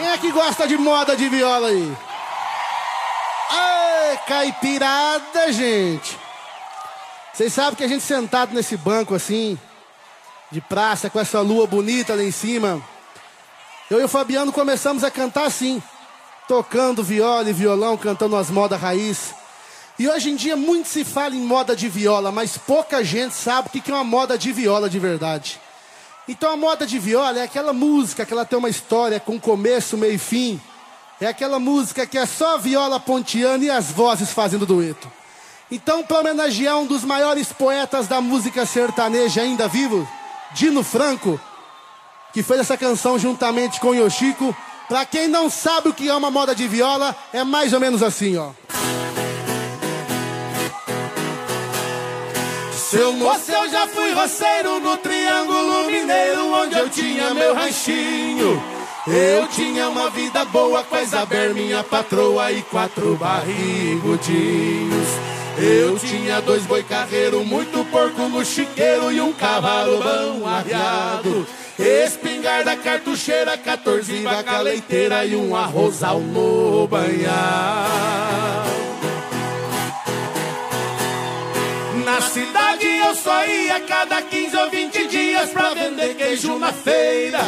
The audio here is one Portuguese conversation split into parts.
Quem é que gosta de moda de viola aí? Ai, caipirada, gente. Vocês sabem que a gente sentado nesse banco assim, de praça, com essa lua bonita lá em cima, eu e o Fabiano começamos a cantar assim, tocando viola e violão, cantando as modas raiz. E hoje em dia muito se fala em moda de viola, mas pouca gente sabe o que é uma moda de viola de verdade. Então a moda de viola é aquela música que ela tem uma história com começo, meio e fim. É aquela música que é só viola ponteando e as vozes fazendo dueto. Então, para homenagear um dos maiores poetas da música sertaneja ainda vivo, Dino Franco, que fez essa canção juntamente com Yoshiko, para quem não sabe o que é uma moda de viola, é mais ou menos assim, ó. Seu moço, eu já fui roceiro no Triângulo Mineiro, onde eu tinha meu ranchinho. Eu tinha uma vida boa com a Isabel, minha patroa, e quatro barrigudinhos. Eu tinha dois boi carreiro, muito porco no chiqueiro e um cavalo bom arriado. Espingarda cartucheira, 14 vaca leiteira e um arrozal no banhar. Na cidade eu só ia cada 15 ou 20 dias pra vender queijo na feira.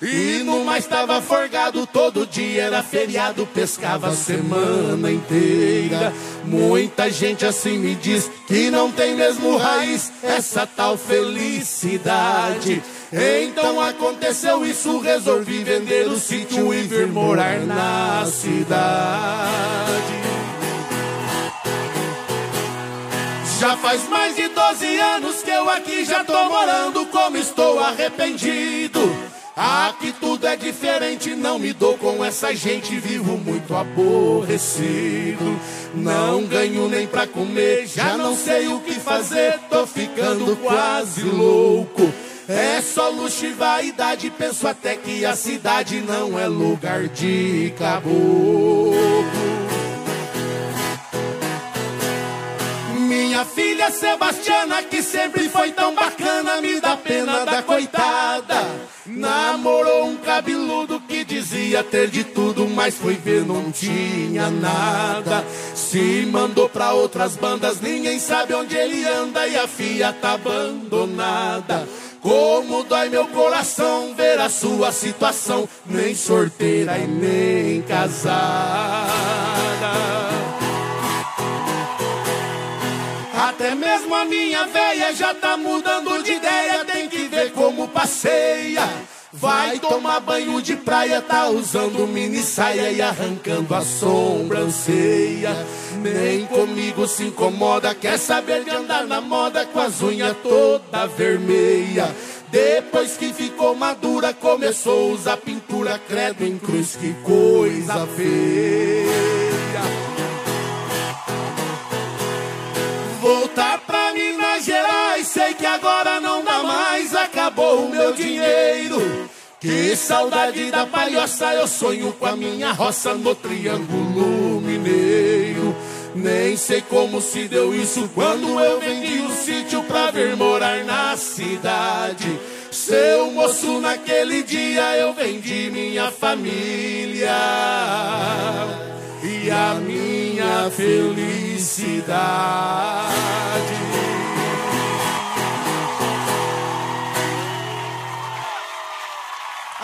E no mais estava forgado, todo dia era feriado, pescava a semana inteira. Muita gente assim me diz que não tem mesmo raiz essa tal felicidade. Então aconteceu isso, resolvi vender o sítio e vir morar na cidade. Já faz mais de 12 anos que eu aqui já tô morando, como estou arrependido. Aqui tudo é diferente, não me dou com essa gente, vivo muito aborrecido. Não ganho nem pra comer, já não sei o que fazer, tô ficando quase louco. É só luxo e vaidade, penso até que a cidade não é lugar de caboclo. Minha filha Sebastiana, que sempre foi tão bacana, me dá pena da coitada. Namorou um cabeludo que dizia ter de tudo, mas foi ver não tinha nada. Se mandou pra outras bandas, ninguém sabe onde ele anda e a filha tá abandonada. Como dói meu coração ver a sua situação, nem sorteira e nem casada. A minha véia já tá mudando de ideia, tem que ver como passeia. Vai tomar banho de praia, tá usando mini saia e arrancando a sobrancelha. Nem comigo se incomoda, quer saber de andar na moda com as unhas toda vermelha. Depois que ficou madura, começou a usar pintura, credo em cruz, que coisa feia. Sei que agora não dá mais, acabou o meu dinheiro. Que saudade da palhoça, eu sonho com a minha roça no Triângulo Mineiro. Nem sei como se deu isso quando eu vendi o sítio pra vir morar na cidade. Seu moço, naquele dia eu vendi minha família e a minha felicidade.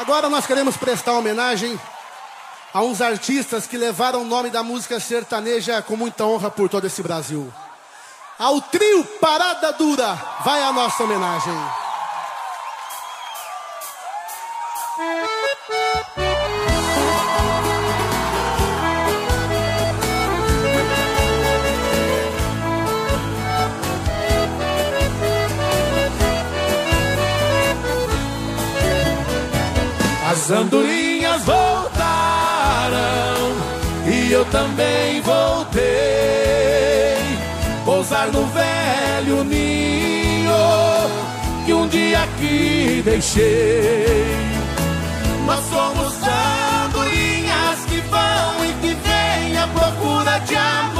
Agora nós queremos prestar homenagem a uns artistas que levaram o nome da música sertaneja com muita honra por todo esse Brasil. Ao trio Parada Dura vai a nossa homenagem. As andorinhas voltaram e eu também voltei. Pousar no velho ninho que um dia aqui deixei. Nós somos andorinhas que vão e que vêm à procura de amor.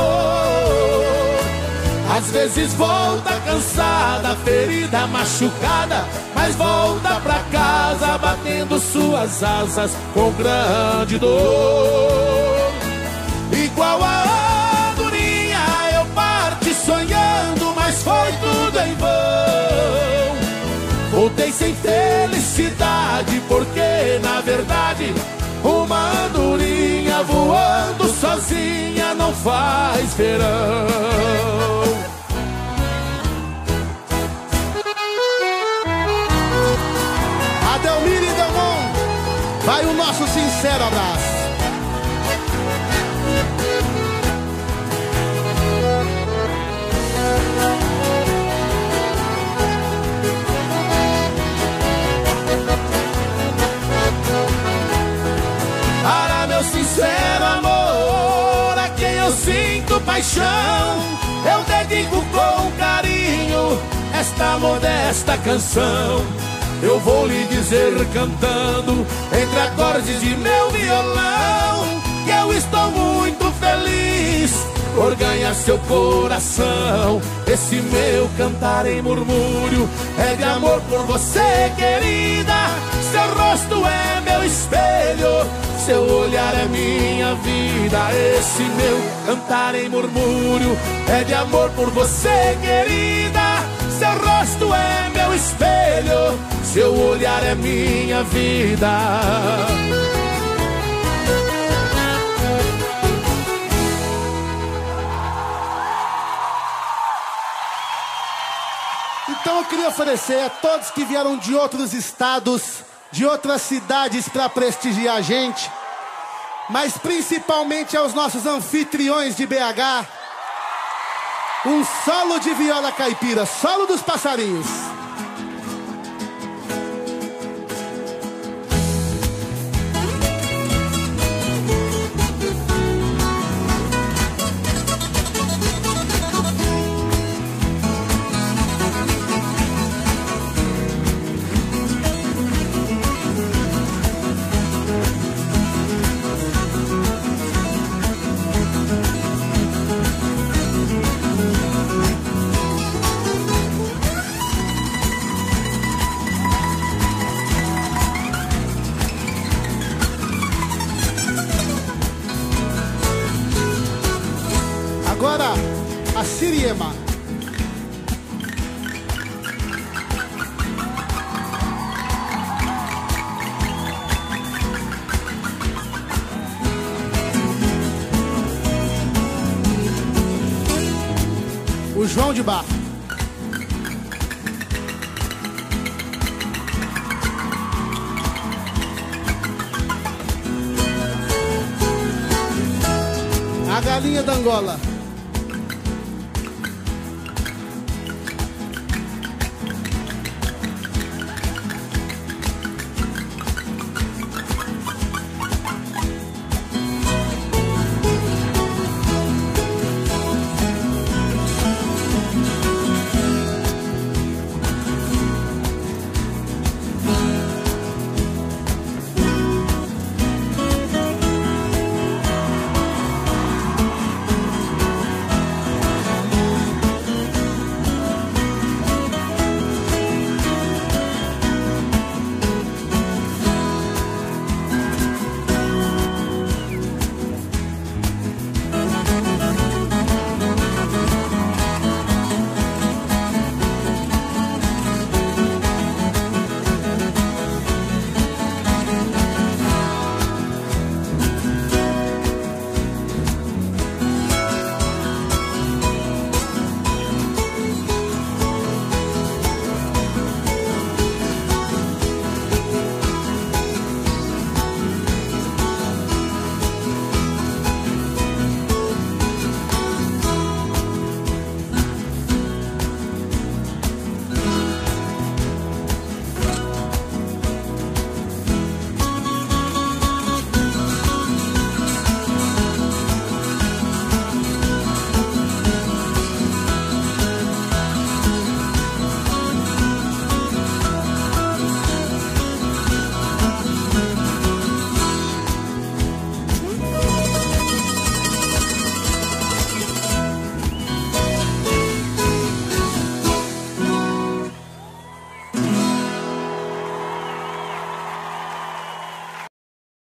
Às vezes volta cansada, ferida, machucada, mas volta pra casa batendo suas asas com grande dor. Igual a andorinha eu parti sonhando, mas foi tudo em vão. Voltei sem felicidade, porque na verdade uma andorinha voando sozinha não faz verão. Sincero abraço. Para meu sincero amor, a quem eu sinto paixão, eu dedico com carinho esta modesta canção. Eu vou lhe dizer cantando entre acordes de meu violão que eu estou muito feliz por ganhar seu coração. Esse meu cantar em murmúrio é de amor por você, querida. Seu rosto é meu espelho, seu olhar é minha vida. Esse meu cantar em murmúrio é de amor por você, querida. Seu rosto é meu espelho, seu olhar é minha vida. Então eu queria oferecer a todos que vieram de outros estados, de outras cidades para prestigiar a gente, mas principalmente aos nossos anfitriões de BH, um solo de viola caipira, solo dos passarinhos. A Siriema. O João de Barro. A galinha da Angola.